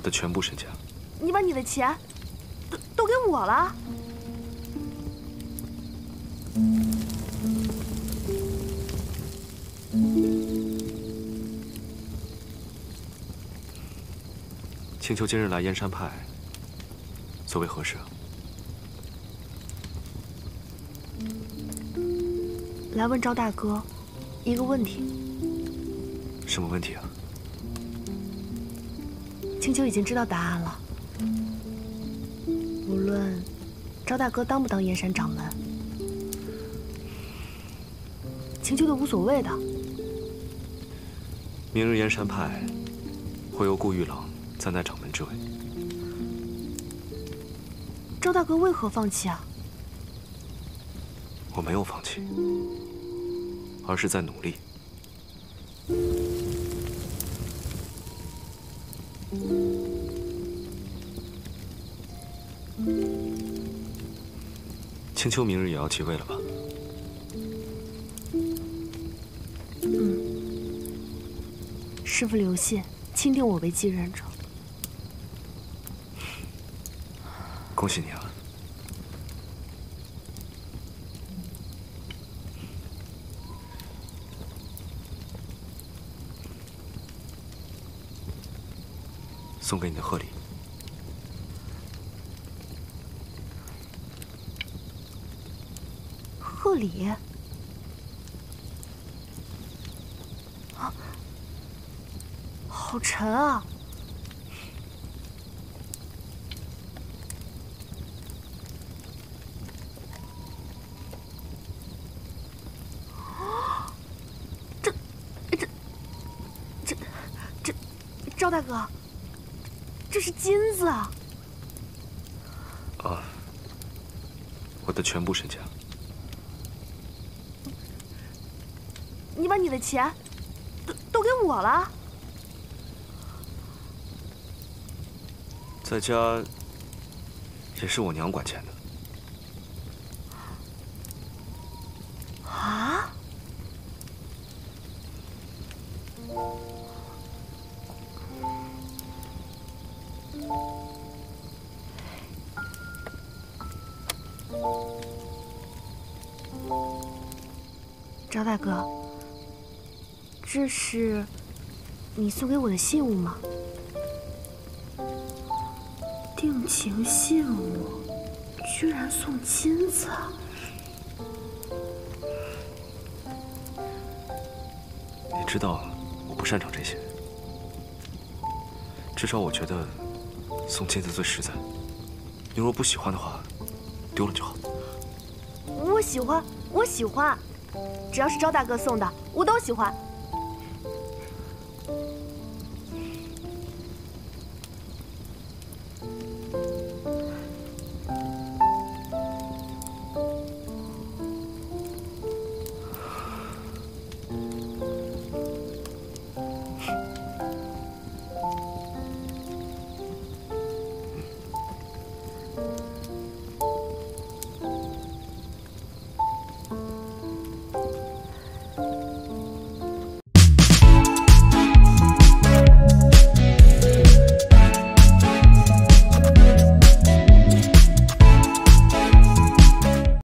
的全部身家。你把你的钱都都给我了？青丘今日来燕山派，所为何事？来问赵大哥一个问题。什么问题啊？青丘已经知道答案了。无论赵大哥当不当燕山掌门，青丘都无所谓的。明日燕山派会由顾玉郎暂代掌门之位。赵大哥为何放弃啊？我没有放弃，而是在努力。青丘明日也要继位了吧？嗯，师父留信钦定我为继任者，恭喜你啊！送给你的贺礼。贺礼？啊，好沉啊！这、这、这、这，赵大哥，这是金子啊！啊，我的全部身家。你把你的钱都都给我了？在家也是我娘管钱的。赵大哥，这是你送给我的信物吗？定情信物，居然送金子！你知道我不擅长这些，至少我觉得送金子最实在。你若不喜欢的话，丢了就好。我喜欢，我喜欢，只要是赵大哥送的，我都喜欢。